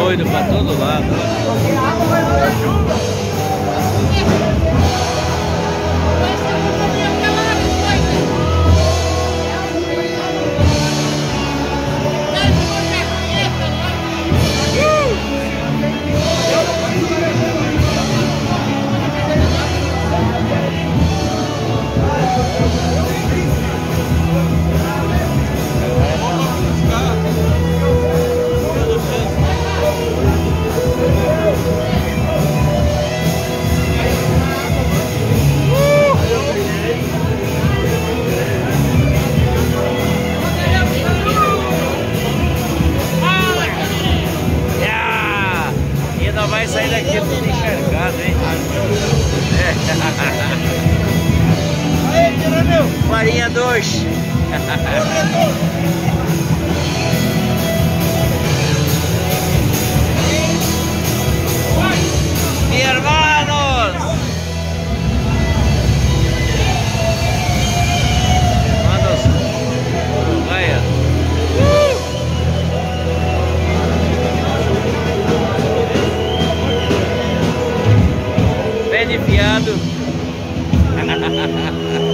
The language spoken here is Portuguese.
doido pra todo lado. vai sair daqui tudo enxergado, hein? É. Aí, Tiraneu! Farinha 2! tuh